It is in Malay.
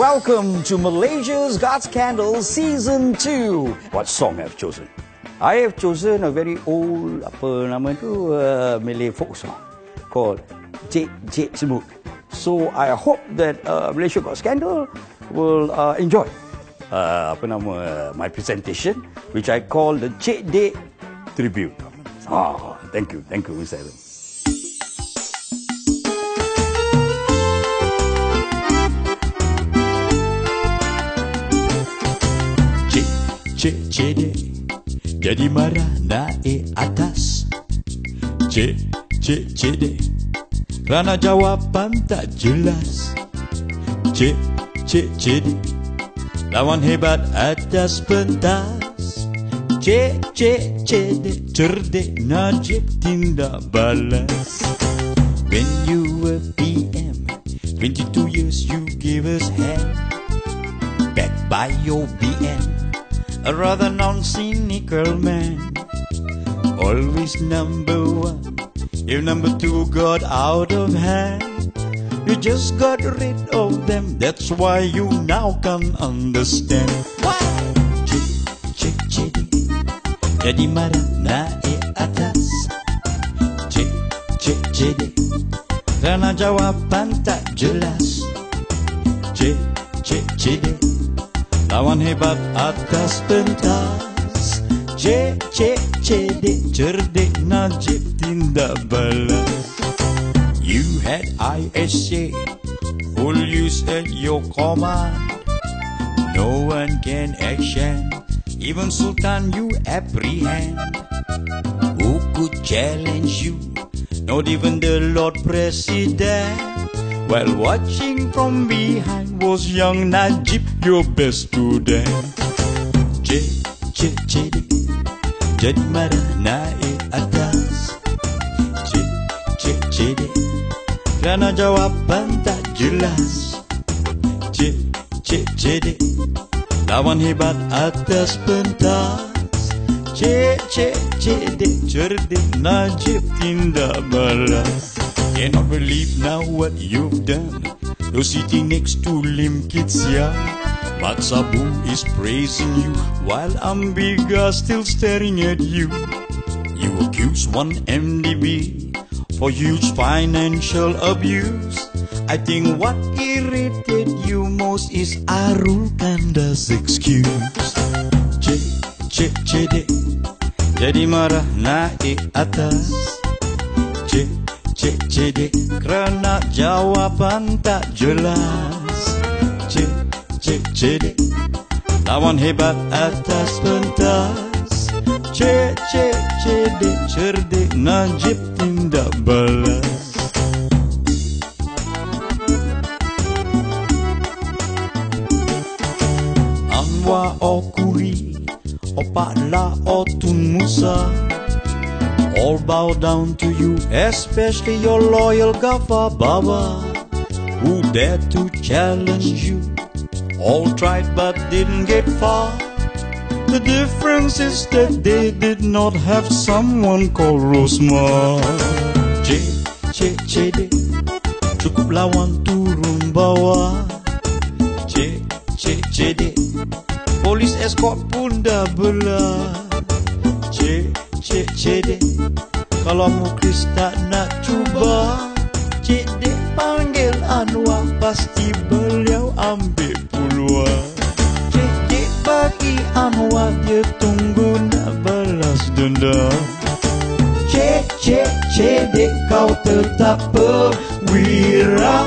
welcome to Malaysia's Got Scandal Season 2. What song have chosen? I have chosen a very old, apa nama tu, uh, Malay folk song called Cik Cik Semut. So I hope that uh, Malaysia Got Scandal will uh, enjoy uh, apa nama uh, my presentation which I call the Cik Dek Tribute. Oh, thank you, thank you, Mr. Adam. Cedek Jadi marah naik atas. Cik cik cedek Kerana jawapan tak jelas. Cik cik cedek Lawan hebat atas pentas. Cik cik cedek Cerdik Najib tindak balas. When you were PM 22 years you gave us hand Backed by your BN a rather non-cynical man. Always number one, if number two got out of hand. You just got rid of them, that's why you now can understand. Why? Cik, cik, cik, jadi marah naik atas. Cik, cik, cik, kerana jawapan tak jelas. Cik, cik, cik, Lawan hebat atas pentas. Cek, cek, cedek, cerdik, najib, tindak balas. You had ISA Full use at your command. No one can action. Even Sultan you apprehend. Who could challenge you? Not even the Lord President While watching from behind was young Najib, your best student. Cik, cik, cik, jadi marah naik atas. Cik, cik, cik, kerana jawapan tak jelas. Cik, cik, cik, lawan hebat atas pentas. Cik, cik, cik, cerdik Najib tindak balas. Cannot believe now what you've done. You're sitting next to Lim Kitsia. Mat Sabu is praising you while Ambiga still staring at you. You accuse one MDB for huge financial abuse. I think what irritated you most is Arul Kanda's excuse. Cik, cik, cik, jadi marah naik atas. Cedek kerana jawapan tak jelas. Cik cik cedek lawan hebat atas pentas. Cik cik cedek cerdik najib tindak balas. Anwa okuri opak la otun musa all bow down to you, especially your loyal Gaffa Baba, who dared to challenge you. All tried but didn't get far. The difference is that they did not have someone called Rosmar. Cik, cik, cik, cukup lawan turun bawah. Cik, cik, cik, polis escort pun dah belah. Cik, cik, cik, kalau mukris tak nak cuba Cik Dek panggil Anwar. Pasti beliau ambil peluang. Cik Dek bagi Anwar Dia tunggu nak balas dendam. Cik, cik, cik Dek kau tetap perwira